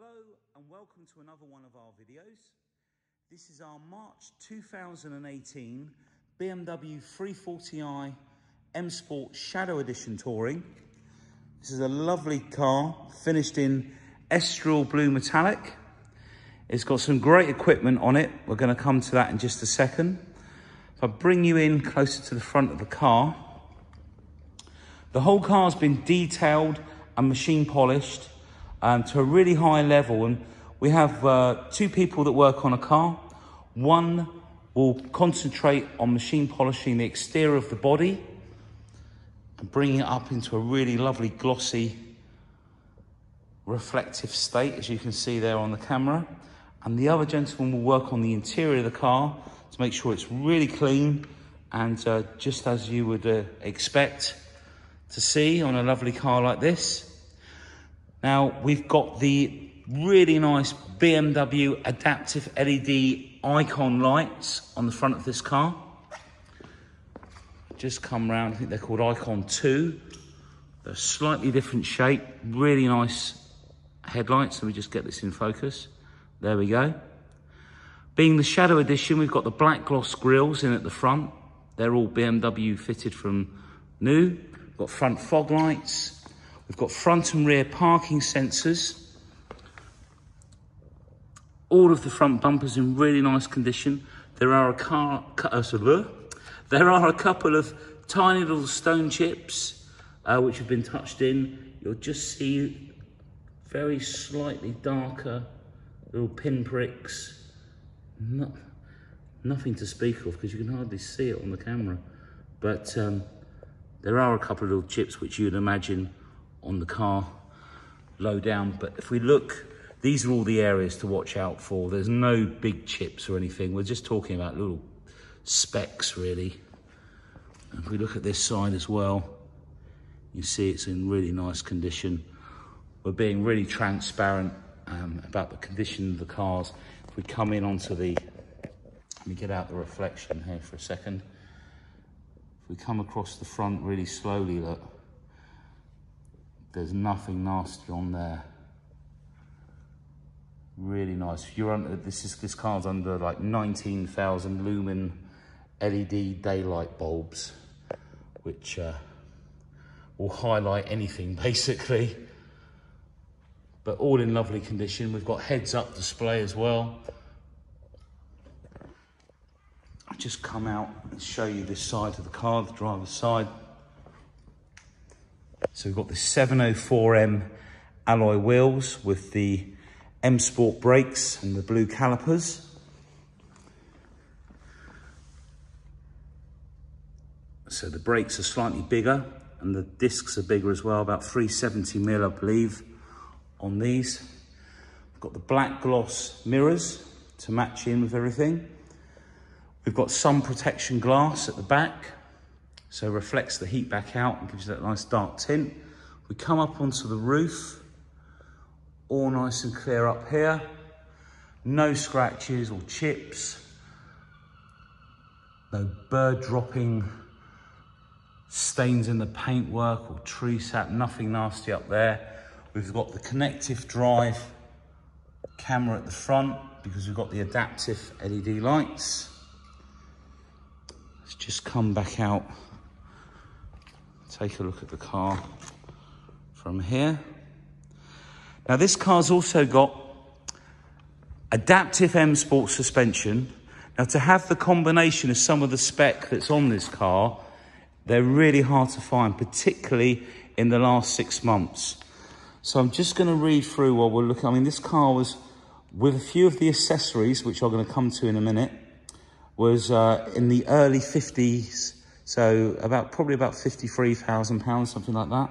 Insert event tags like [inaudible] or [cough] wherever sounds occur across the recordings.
Hello and welcome to another one of our videos. This is our March 2018 BMW 340i M Sport Shadow Edition Touring. This is a lovely car finished in Estoril Blue Metallic. It's got some great equipment on it. We're going to come to that in just a second. If I bring you in closer to the front of the car, the whole car's been detailed and machine polished um, to a really high level. And we have uh, two people that work on a car. One will concentrate on machine polishing the exterior of the body and bringing it up into a really lovely glossy reflective state, as you can see there on the camera. And the other gentleman will work on the interior of the car to make sure it's really clean and uh, just as you would uh, expect to see on a lovely car like this. Now, we've got the really nice BMW adaptive LED icon lights on the front of this car. Just come round, I think they're called Icon 2. They're slightly different shape, really nice headlights. Let me just get this in focus. There we go. Being the Shadow Edition, we've got the black gloss grills in at the front. They're all BMW fitted from new. We've got front fog lights, We've got front and rear parking sensors. All of the front bumpers in really nice condition. There are a car, uh, there are a couple of tiny little stone chips uh, which have been touched in. You'll just see very slightly darker little pinpricks. Not, nothing to speak of because you can hardly see it on the camera. But um, there are a couple of little chips which you'd imagine on the car low down. But if we look, these are all the areas to watch out for. There's no big chips or anything. We're just talking about little specks really. And if we look at this side as well, you see it's in really nice condition. We're being really transparent um, about the condition of the cars. If we come in onto the, let me get out the reflection here for a second. If we come across the front really slowly, look, there's nothing nasty on there. Really nice. You're under, this is this car's under like 19,000 lumen LED daylight bulbs, which uh, will highlight anything [laughs] basically. But all in lovely condition. We've got heads up display as well. I'll just come out and show you this side of the car, the driver's side. So we've got the 704M alloy wheels with the M Sport brakes and the blue calipers. So the brakes are slightly bigger and the discs are bigger as well, about 370 mil, I believe, on these. We've got the black gloss mirrors to match in with everything. We've got sun protection glass at the back so reflects the heat back out and gives you that nice dark tint. We come up onto the roof, all nice and clear up here. No scratches or chips. No bird dropping stains in the paintwork or tree sap, nothing nasty up there. We've got the ConnectedDrive camera at the front because we've got the adaptive LED lights. Let's just come back out take a look at the car from here. Now this car's also got adaptive M Sport suspension. Now to have the combination of some of the spec that's on this car, they're really hard to find, particularly in the last six months. So I'm just going to read through what we're looking. I mean, this car was, with a few of the accessories, which I'm going to come to in a minute, was uh, in the early 50s so about probably about £53,000, something like that.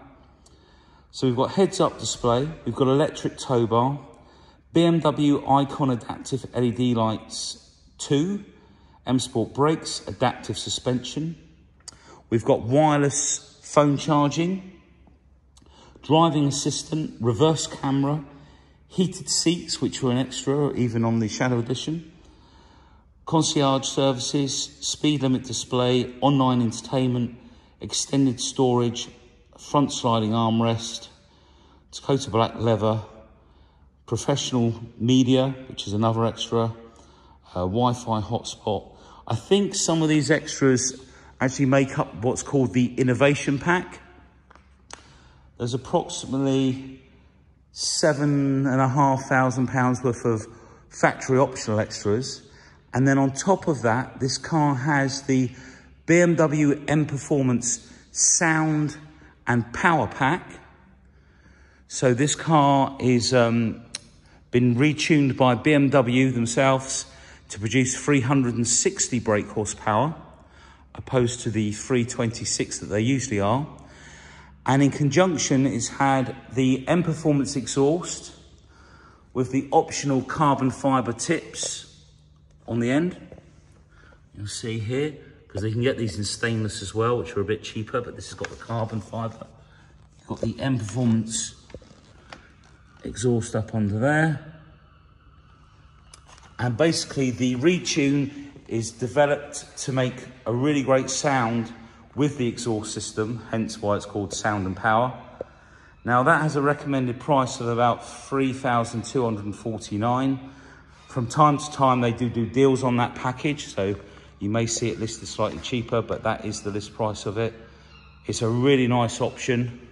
So we've got heads-up display, we've got electric tow bar, BMW Icon Adaptive LED lights 2, M Sport brakes, adaptive suspension. We've got wireless phone charging, driving assistant, reverse camera, heated seats, which were an extra even on the Shadow Edition, concierge services, speed limit display, online entertainment, extended storage, front sliding armrest, Dakota black leather, professional media, which is another extra, uh, Wi-Fi hotspot. I think some of these extras actually make up what's called the innovation pack. There's approximately seven and a half thousand pounds worth of factory optional extras. And then on top of that, this car has the BMW M Performance sound and power pack. So this car is um, been retuned by BMW themselves to produce 360 brake horsepower opposed to the 326 that they usually are. And in conjunction, it's had the M Performance exhaust with the optional carbon fiber tips on the end. You'll see here, because they can get these in stainless as well, which are a bit cheaper, but this has got the carbon fiber. You've got the M Performance exhaust up under there. And basically the retune is developed to make a really great sound with the exhaust system, hence why it's called Sound and Power. Now that has a recommended price of about 3,249. From time to time they do do deals on that package, so you may see it listed slightly cheaper, but that is the list price of it. It's a really nice option.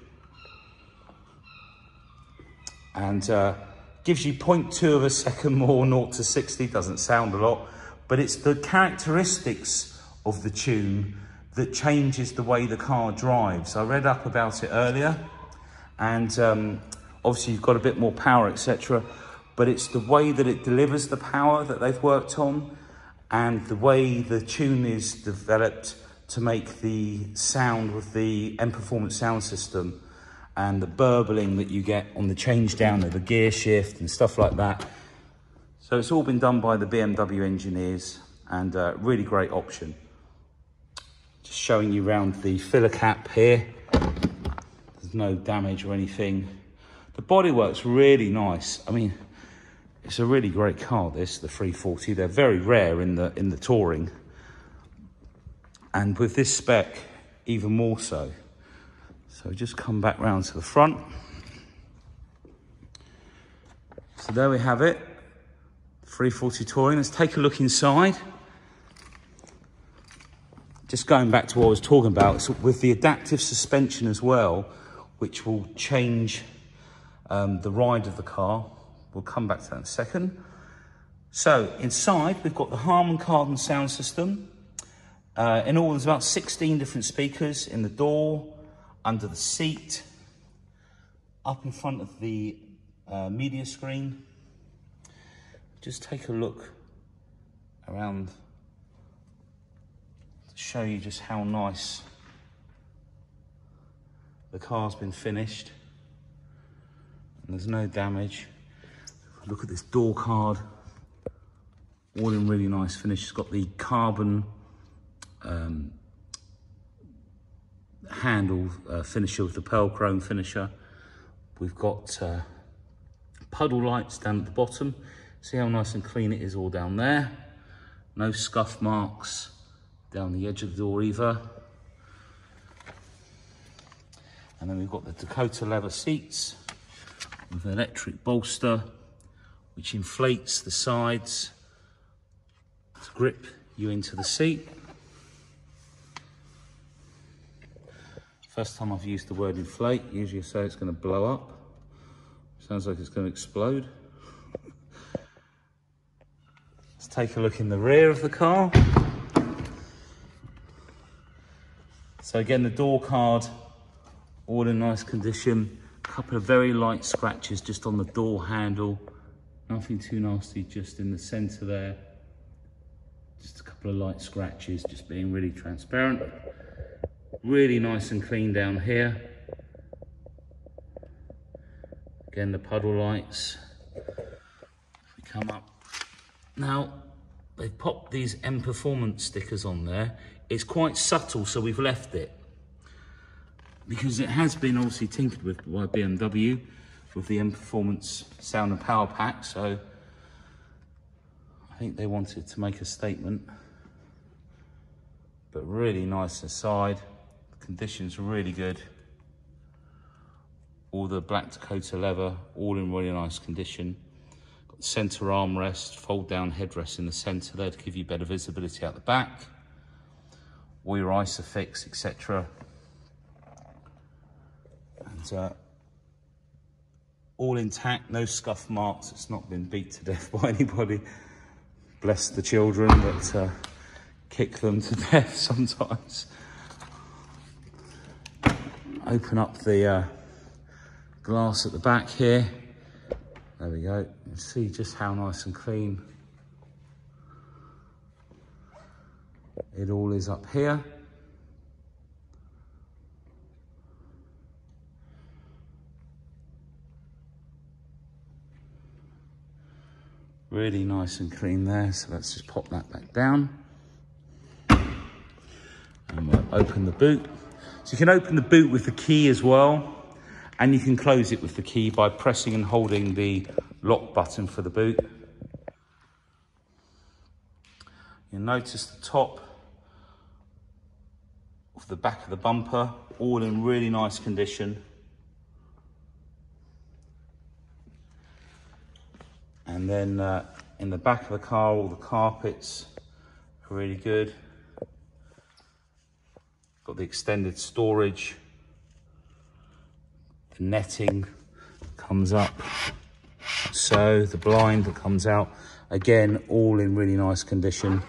And uh, gives you 0.2 of a second more, [laughs] 0 to 60, doesn't sound a lot, but it's the characteristics of the tune that changes the way the car drives. I read up about it earlier, and um, obviously you've got a bit more power, etc. But it's the way that it delivers the power that they've worked on, and the way the tune is developed to make the sound with the M Performance sound system and the burbling that you get on the change down of the gear shift and stuff like that. So it's all been done by the BMW engineers and a really great option. Just showing you around the filler cap here. There's no damage or anything. The bodywork's really nice. I mean, it's a really great car, this, the 340. They're very rare in the, in the touring. And with this spec, even more so. So just come back round to the front. So there we have it. 340 Touring. Let's take a look inside. Just going back to what I was talking about, with the adaptive suspension as well, which will change um, the ride of the car. We'll come back to that in a second. So inside, we've got the Harman Kardon sound system. Uh, in all, there's about 16 different speakers in the door, under the seat, up in front of the uh, media screen. Just take a look around to show you just how nice the car's been finished. And there's no damage. Look at this door card. All in really nice finish. It's got the carbon um, handle uh, finisher with the pearl chrome finisher. We've got uh, puddle lights down at the bottom. See how nice and clean it is all down there. No scuff marks down the edge of the door either. And then we've got the Dakota leather seats with electric bolster which inflates the sides to grip you into the seat. First time I've used the word inflate, usually I say it's going to blow up. Sounds like it's going to explode. Let's take a look in the rear of the car. So again, the door card, all in nice condition. A couple of very light scratches just on the door handle. Nothing too nasty, just in the center there. Just a couple of light scratches, just being really transparent. Really nice and clean down here. Again, the puddle lights. We come up. Now, they've popped these M Performance stickers on there. It's quite subtle, so we've left it. Because it has been obviously tinkered with by BMW with the M Performance sound and power pack, so I think they wanted to make a statement. But really nice inside. Conditions really good. All the black Dakota leather, all in really nice condition. Got centre armrest, fold down headrest in the centre there to give you better visibility out the back. All your isofix, etc. And uh, all intact, no scuff marks. It's not been beat to death [laughs] by anybody. Bless the children that uh, kick them to [laughs] death sometimes. Open up the uh, glass at the back here. There we go. See just how nice and clean it all is up here. Really nice and clean there. So let's just pop that back down. And we'll open the boot. So you can open the boot with the key as well. And you can close it with the key by pressing and holding the lock button for the boot. You'll notice the top of the back of the bumper, all in really nice condition. And then uh, in the back of the car, all the carpets are really good. Got the extended storage. The netting comes up. So the blind that comes out, again, all in really nice condition.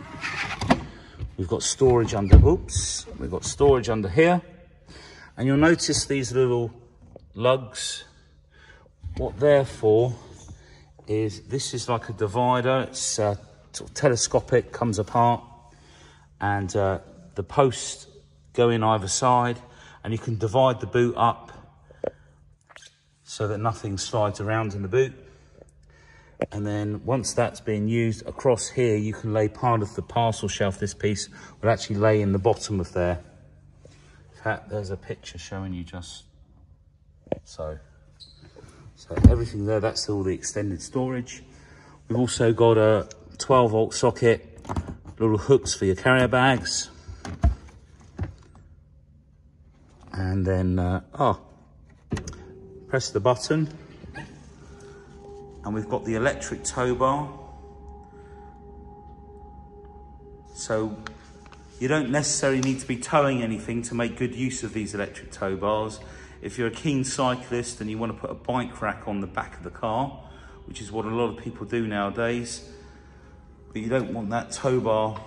We've got storage under, oops, we've got storage under here. And you'll notice these little lugs. What they're for is this is like a divider. It's uh, sort of telescopic, comes apart, and uh, the posts go in either side, and you can divide the boot up so that nothing slides around in the boot. And then once that's been used across here, you can lay part of the parcel shelf. This piece will actually lay in the bottom of there. In fact, there's a picture showing you just so. So everything there, that's all the extended storage. We've also got a 12 volt socket, little hooks for your carrier bags. And then, uh, oh, press the button. And we've got the electric tow bar. So you don't necessarily need to be towing anything to make good use of these electric tow bars. If you're a keen cyclist and you want to put a bike rack on the back of the car, which is what a lot of people do nowadays, but you don't want that tow bar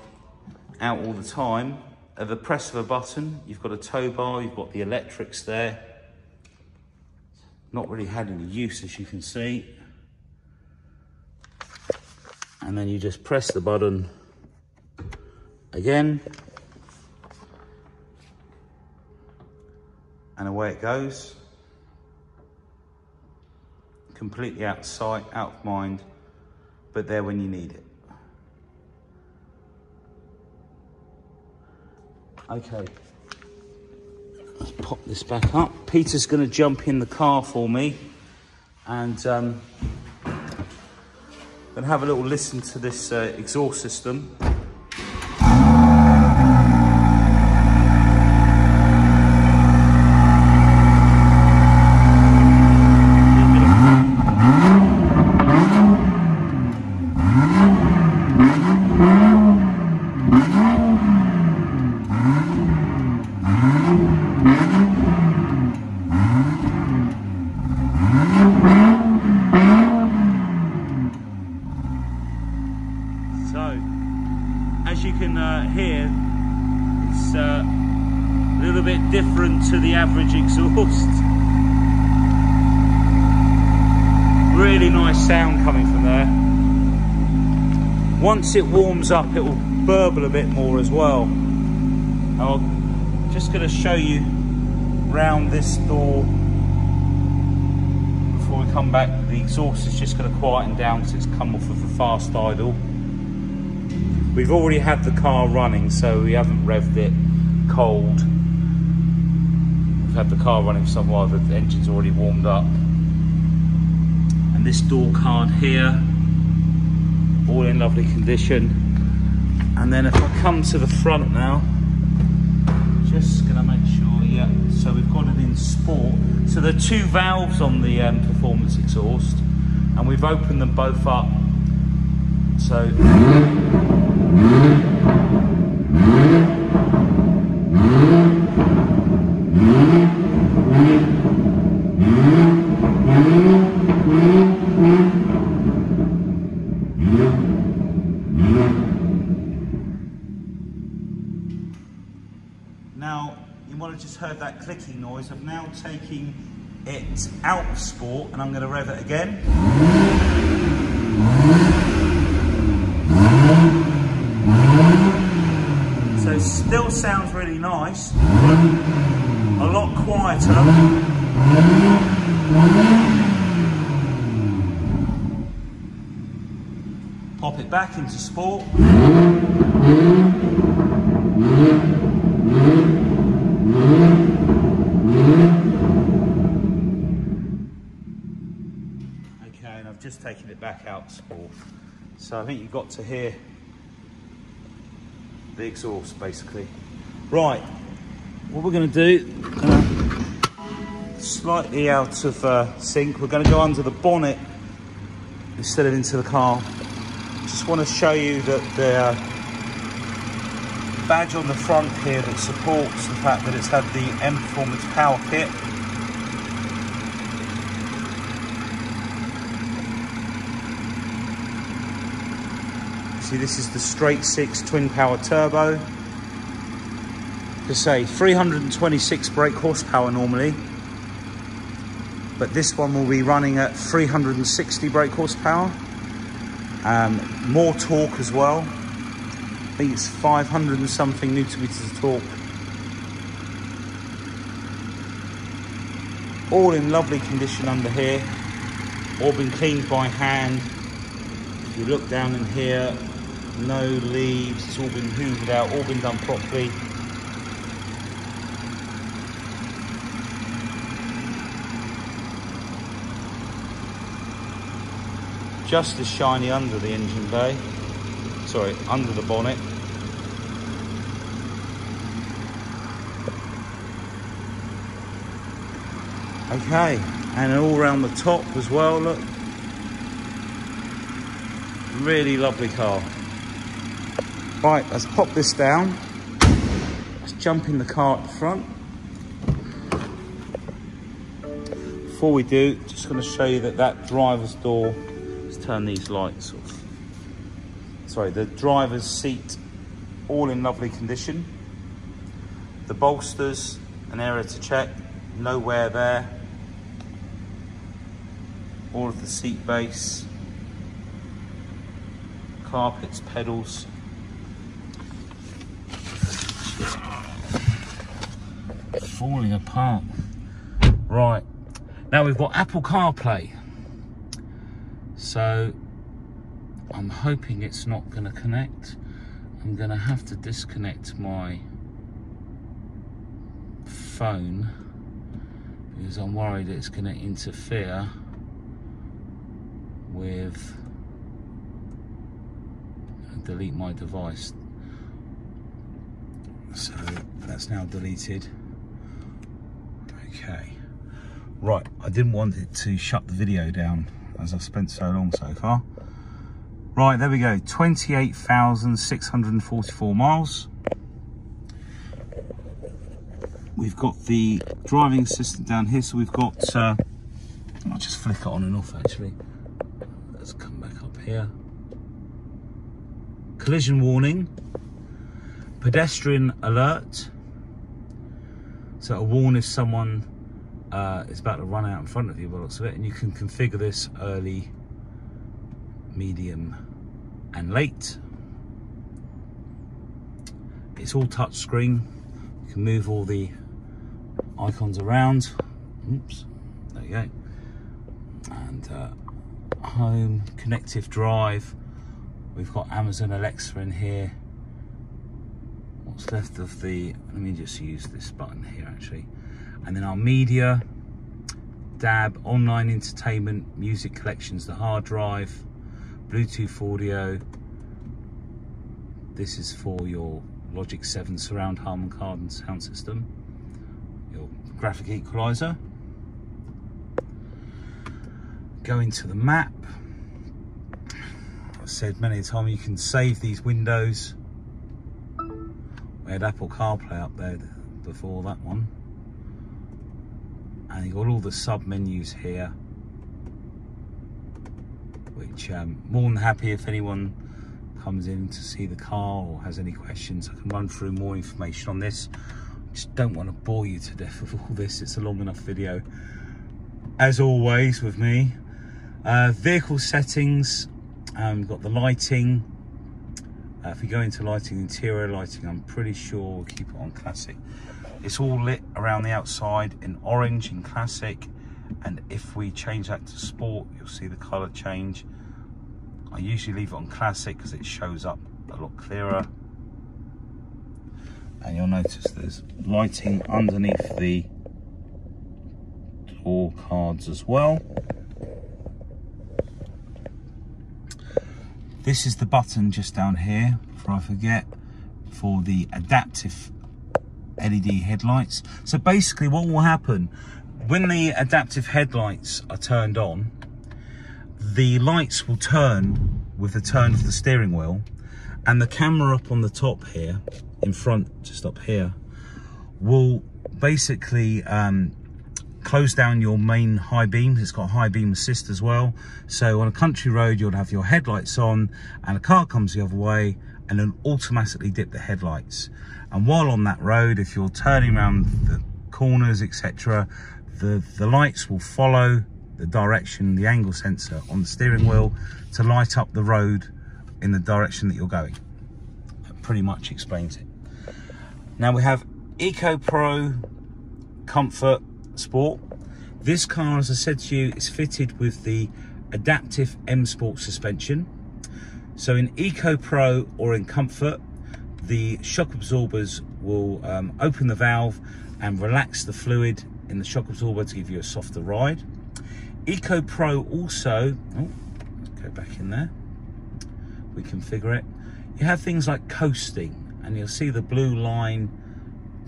out all the time, at the press of a button, you've got a tow bar, you've got the electrics there. Not really had any use as you can see. And then you just press the button again and away it goes. Completely out of sight, out of mind, but there when you need it. Okay, let's pop this back up. Peter's gonna jump in the car for me and um, have a little listen to this uh, exhaust system. So, as you can uh, hear, it's uh, a little bit different to the average exhaust. Really nice sound coming from there. Once it warms up, it will burble a bit more as well. I'm just going to show you round this door before we come back. The exhaust is just going to quieten down because it's come off of a fast idle. We've already had the car running, so we haven't revved it cold. We've had the car running for some while, the engine's already warmed up. And this door card here, all in lovely condition. And then if I come to the front now, just gonna make sure, yeah, so we've got it in sport. So there are two valves on the um, performance exhaust, and we've opened them both up. So Now, you might have just heard that clicking noise. I'm now taking it out of sport and I'm going to rev it again. So still sounds really nice, a lot quieter. Pop it back into sport. Okay, and Just taken it back out. So I think you've got to hear the exhaust basically. Right, what we're going to do, uh, slightly out of uh, sync, we're going to go under the bonnet instead of into the car. Just want to show you that the uh, badge on the front here that supports the fact that it's had the M Performance Power Kit. This is the straight six twin power turbo. To say 326 brake horsepower normally, but this one will be running at 360 brake horsepower. Um, more torque as well. I think it's 500 and something newton meters of torque. All in lovely condition under here. All been cleaned by hand. If you look down in here, no leaves, it's all been hoovered out, all been done properly. Just as shiny under the engine bay, sorry, under the bonnet. Okay, and all around the top as well, look. Really lovely car. Right, let's pop this down. Let's jump in the car at the front. Before we do, just going to show you that that driver's door, let's turn these lights off. Sorry, the driver's seat, all in lovely condition. The bolsters, an area to check, no wear there. All of the seat base, carpets, pedals, falling apart. Right, now we've got Apple CarPlay. So I'm hoping it's not going to connect. I'm going to have to disconnect my phone because I'm worried it's going to interfere with delete my device so that's now deleted. Okay. Right I didn't want it to shut the video down as I've spent so long so far. Right there we go. 28,644 miles. We've got the driving assistant down here so we've got uh, I'll just flick it on and off actually. Let's come back up here. Collision warning pedestrian alert. So it'll warn if someone uh, is about to run out in front of you by looks of it. And you can configure this early, medium and late. It's all touch screen. You can move all the icons around. Oops, there you go. And uh, home, ConnectedDrive. We've got Amazon Alexa in here what's left of the, let me just use this button here actually. And then our media, DAB, online entertainment, music collections, the hard drive, Bluetooth audio. This is for your Logic 7 surround Harman Kardon sound system. Your graphic equalizer. go into the map, I've said many times you can save these windows. We had Apple CarPlay up there before that one. And you've got all the sub menus here. Which um, more than happy if anyone comes in to see the car or has any questions, I can run through more information on this. Just don't want to bore you to death [laughs] with all this. It's a long enough video. As always with me, uh, vehicle settings, um, got the lighting. Uh, if we go into lighting, interior lighting, I'm pretty sure we'll keep it on classic. It's all lit around the outside in orange in classic. And if we change that to sport, you'll see the color change. I usually leave it on classic because it shows up a lot clearer and you'll notice there's lighting underneath the door cards as well. This is the button just down here, before I forget, for the adaptive LED headlights. So basically what will happen, when the adaptive headlights are turned on, the lights will turn with the turn of the steering wheel and the camera up on the top here in front, just up here, will basically um, close down your main high beam. It's got high beam assist as well. So on a country road, you'll have your headlights on and a car comes the other way and then automatically dip the headlights. And while on that road, if you're turning around the corners, etc., the, the lights will follow the direction, the angle sensor on the steering wheel to light up the road in the direction that you're going. That pretty much explains it. Now we have Eco Pro Comfort Sport. This car, as I said to you, is fitted with the adaptive M Sport suspension. So in Eco Pro or in Comfort, the shock absorbers will um, open the valve and relax the fluid in the shock absorber to give you a softer ride. Eco Pro also, oh, go back in there, we configure it. You have things like coasting, and you'll see the blue line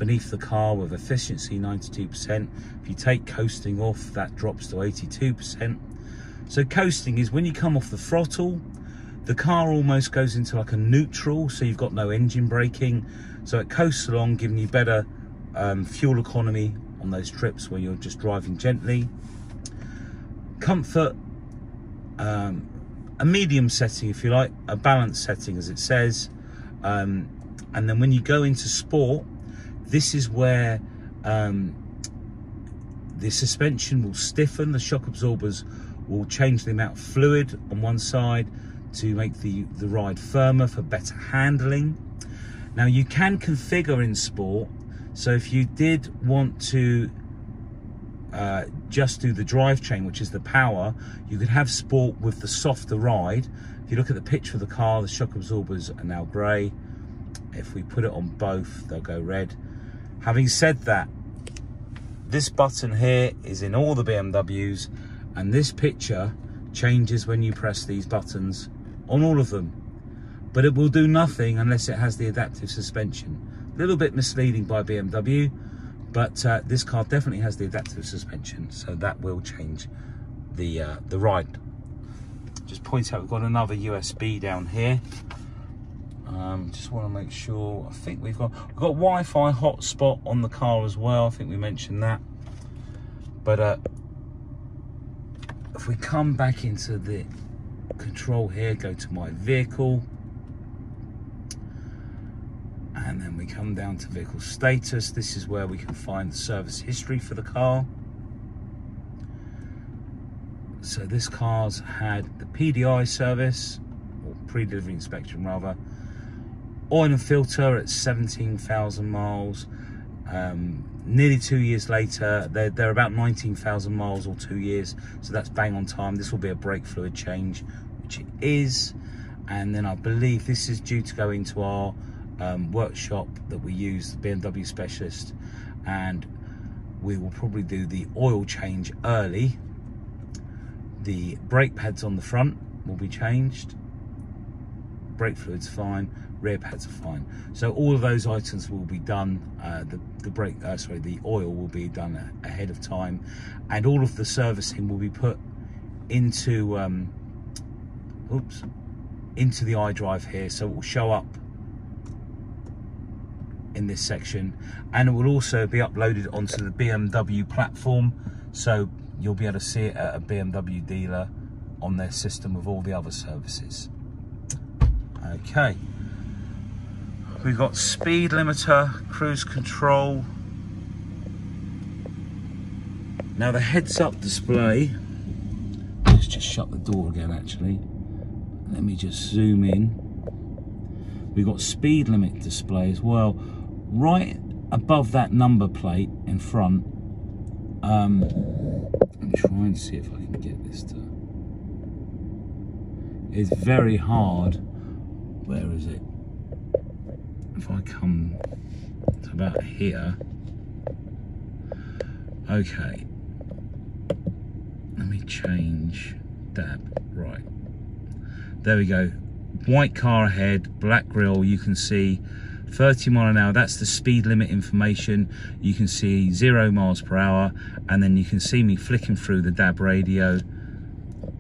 beneath the car with efficiency 92%. If you take coasting off, that drops to 82%. So coasting is when you come off the throttle, the car almost goes into like a neutral, so you've got no engine braking. So it coasts along, giving you better um, fuel economy on those trips where you're just driving gently. Comfort, um, a medium setting if you like, a balanced setting as it says. Um, and then when you go into sport, this is where um, the suspension will stiffen, the shock absorbers will change the amount of fluid on one side to make the, the ride firmer for better handling. Now you can configure in sport, so if you did want to uh, just do the drivetrain, which is the power, you could have sport with the softer ride. If you look at the picture of the car, the shock absorbers are now grey. If we put it on both, they'll go red. Having said that, this button here is in all the BMWs and this picture changes when you press these buttons on all of them. But it will do nothing unless it has the adaptive suspension. A little bit misleading by BMW, but uh, this car definitely has the adaptive suspension, so that will change the, uh, the ride. Just point out we've got another USB down here um, just want to make sure. I think we've got we've got Wi-Fi hotspot on the car as well. I think we mentioned that. But uh, if we come back into the control here, go to my vehicle, and then we come down to vehicle status. This is where we can find the service history for the car. So this car's had the PDI service, or pre-delivery inspection rather, oil and filter at 17,000 miles. Um, nearly two years later, they're, they're about 19,000 miles or two years. So that's bang on time. This will be a brake fluid change, which it is. And then I believe this is due to go into our um, workshop that we use, the BMW specialist. And we will probably do the oil change early. The brake pads on the front will be changed. Brake fluid's fine rear pads are fine. So all of those items will be done, uh, the, the brake, uh, sorry, the oil will be done ahead of time and all of the servicing will be put into, um, oops, into the iDrive here. So it will show up in this section and it will also be uploaded onto the BMW platform. So you'll be able to see it at a BMW dealer on their system with all the other services. Okay. We've got speed limiter, cruise control. Now the heads up display, let's just shut the door again actually. Let me just zoom in. We've got speed limit display as well. Right above that number plate in front, um, let me try and see if I can get this to, it's very hard, where is it? If I come to about here, okay, let me change dab, right, there we go, white car ahead, black grille, you can see 30 mile an hour, that's the speed limit information, you can see zero miles per hour, and then you can see me flicking through the DAB radio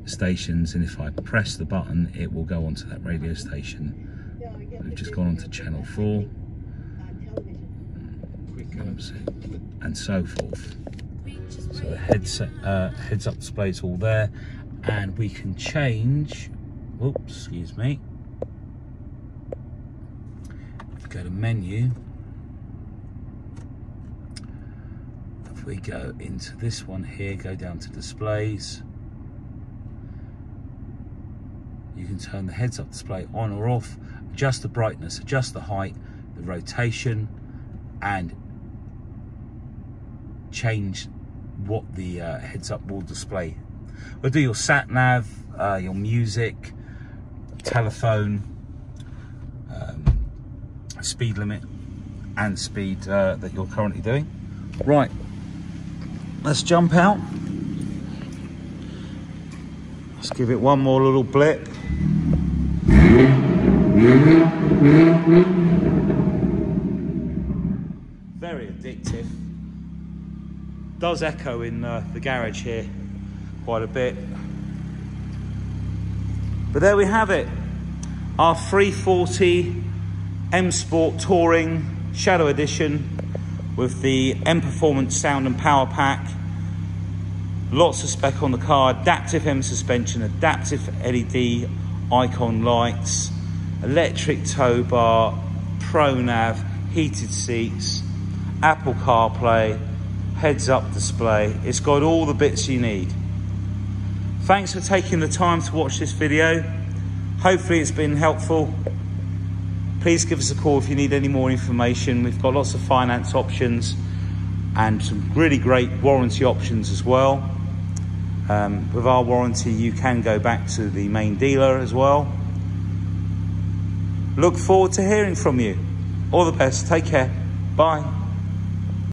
stations, and if I press the button, it will go onto that radio station We've just gone on to channel 4 and so forth. So the headset, uh, heads up display is all there and we can change, whoops, excuse me. Go to menu. If we go into this one here, go down to displays. You can turn the heads up display on or off adjust the brightness, adjust the height, the rotation, and change what the uh, heads up will display. We'll do your sat nav, uh, your music, telephone, um, speed limit, and speed uh, that you're currently doing. Right, let's jump out. Let's give it one more little blip. Very addictive. Does echo in uh, the garage here quite a bit. But there we have it. Our 340 M Sport Touring Shadow Edition with the M Performance sound and power pack. Lots of spec on the car, adaptive M suspension, adaptive LED icon lights, electric tow bar, pro nav, heated seats, Apple CarPlay, heads up display. It's got all the bits you need. Thanks for taking the time to watch this video. Hopefully it's been helpful. Please give us a call if you need any more information. We've got lots of finance options and some really great warranty options as well. Um, with our warranty, you can go back to the main dealer as well. Look forward to hearing from you. All the best. Take care. Bye.